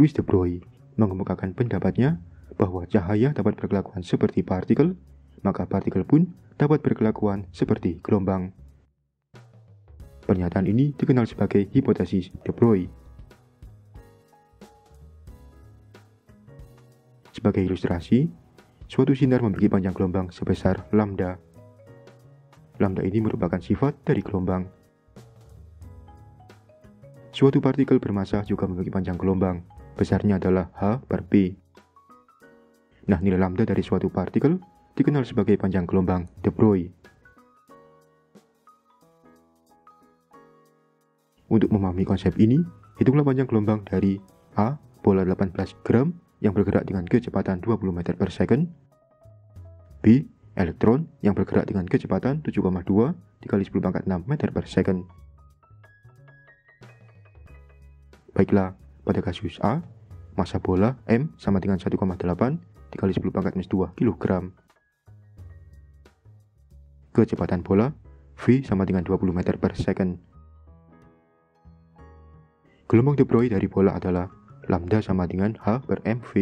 Louis de Broglie mengemukakan pendapatnya bahwa cahaya dapat berkelakuan seperti partikel, maka partikel pun dapat berkelakuan seperti gelombang. Pernyataan ini dikenal sebagai hipotesis de Broglie. Sebagai ilustrasi, suatu sinar memiliki panjang gelombang sebesar lambda. Lambda ini merupakan sifat dari gelombang. Suatu partikel bermassa juga memiliki panjang gelombang, besarnya adalah H per P. Nah, nilai lambda dari suatu partikel dikenal sebagai panjang gelombang de Broglie. Untuk memahami konsep ini, hitunglah panjang gelombang dari A, bola 18 gram yang bergerak dengan kecepatan 20 meter per second, B, elektron yang bergerak dengan kecepatan 7,2 dikali 10 pangkat 6 meter per second. Baiklah, pada kasus A, massa bola M sama dengan 1,8 dikali 10 pangkat minus 2 kg. Kecepatan bola V sama dengan 20 meter per second. Gelombang de Broglie dari bola adalah lambda sama dengan H per mv.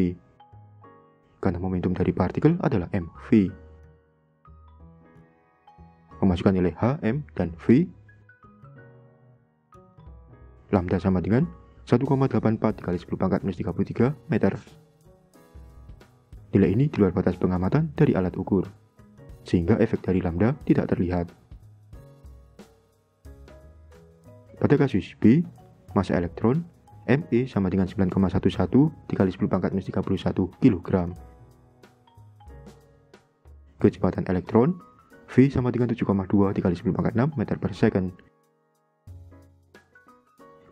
Karena momentum dari partikel adalah mv. Memasukkan nilai H, M, dan V. Lambda sama dengan 1,84 dikali 10 pangkat minus 33 meter. Nilai ini di luar batas pengamatan dari alat ukur, sehingga efek dari lambda tidak terlihat. Pada kasus B, massa elektron ME sama dengan 9,11 dikali 10 pangkat minus 31 kg. Kecepatan elektron V sama dengan 7,2 dikali 10 pangkat 6 meter per second.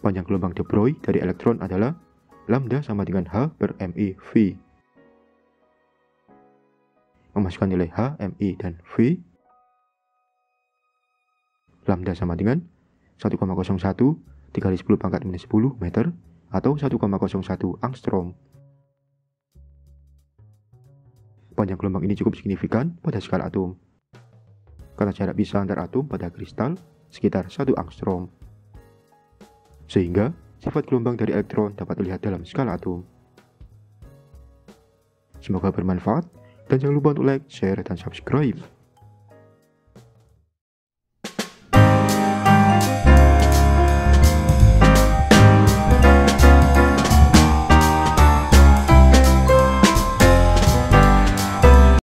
Panjang gelombang de Broglie dari elektron adalah lambda sama dengan H per ME V. Memasukkan nilai H, ME, dan V. Lambda sama dengan 1,01 dikali 10 pangkat minus 10 meter atau 1,01 angstrom. Panjang gelombang ini cukup signifikan pada skala atom. Karena jarak pisah antar atom pada kristal sekitar 1 angstrom. Sehingga sifat gelombang dari elektron dapat dilihat dalam skala atom. Semoga bermanfaat dan jangan lupa untuk like, share, dan subscribe.